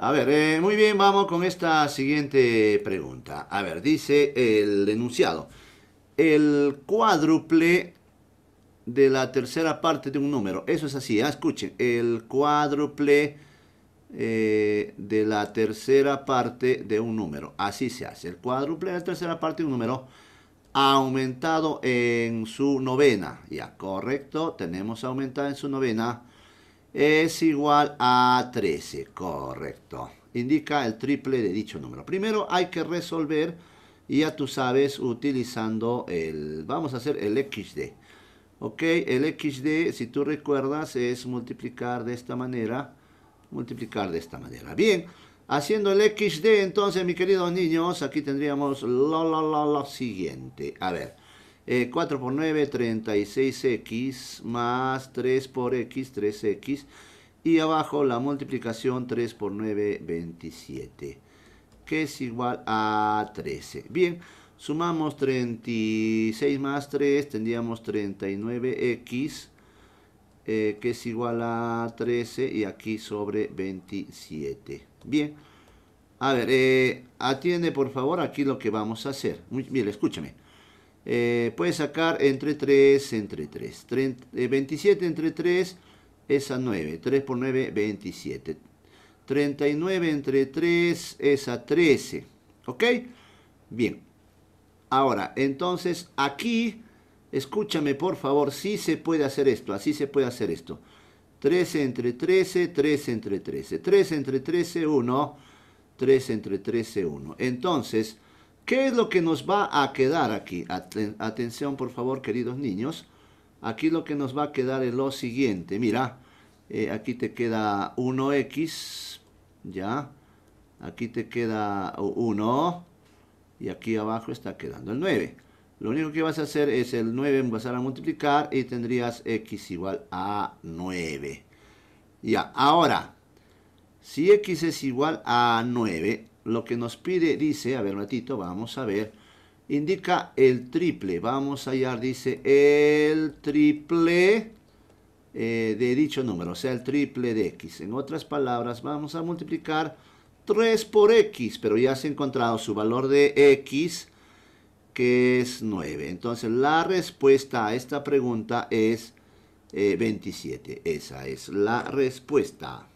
A ver, eh, muy bien, vamos con esta siguiente pregunta. A ver, dice el enunciado. El cuádruple de la tercera parte de un número. Eso es así, ¿ah? escuchen. El cuádruple eh, de la tercera parte de un número. Así se hace. El cuádruple de la tercera parte de un número aumentado en su novena. Ya, correcto. Tenemos aumentado en su novena es igual a 13, correcto. Indica el triple de dicho número. Primero hay que resolver, y ya tú sabes, utilizando el, vamos a hacer el XD. Ok, el XD, si tú recuerdas, es multiplicar de esta manera, multiplicar de esta manera. Bien, haciendo el XD, entonces, mis queridos niños, aquí tendríamos lo, lo, lo siguiente. A ver, 4 eh, por 9, 36x, más 3 por x, 3x. Y abajo la multiplicación 3 por 9, 27. Que es igual a 13. Bien, sumamos 36 más 3, tendríamos 39x. Eh, que es igual a 13 y aquí sobre 27. Bien, a ver, eh, atiende por favor aquí lo que vamos a hacer. Muy bien, escúchame. Eh, puedes sacar entre 3, entre 3. 27 entre 3 es a 9. 3 por 9, 27. 39 entre 3 es a 13. ¿Ok? Bien. Ahora, entonces aquí, escúchame por favor, sí se puede hacer esto, así se puede hacer esto. 13 entre 13, 3 entre 13. 3 entre 13, 1. 3 entre 13, 1. Entonces, ¿Qué es lo que nos va a quedar aquí? Atención, por favor, queridos niños. Aquí lo que nos va a quedar es lo siguiente. Mira, eh, aquí te queda 1x, ¿ya? Aquí te queda 1 y aquí abajo está quedando el 9. Lo único que vas a hacer es el 9 pasar a multiplicar y tendrías x igual a 9. Ya, ahora, si x es igual a 9, lo que nos pide, dice, a ver un ratito, vamos a ver, indica el triple. Vamos a hallar, dice, el triple eh, de dicho número, o sea, el triple de x. En otras palabras, vamos a multiplicar 3 por x, pero ya se ha encontrado su valor de x, que es 9. Entonces, la respuesta a esta pregunta es 27. Eh, Esa es la respuesta.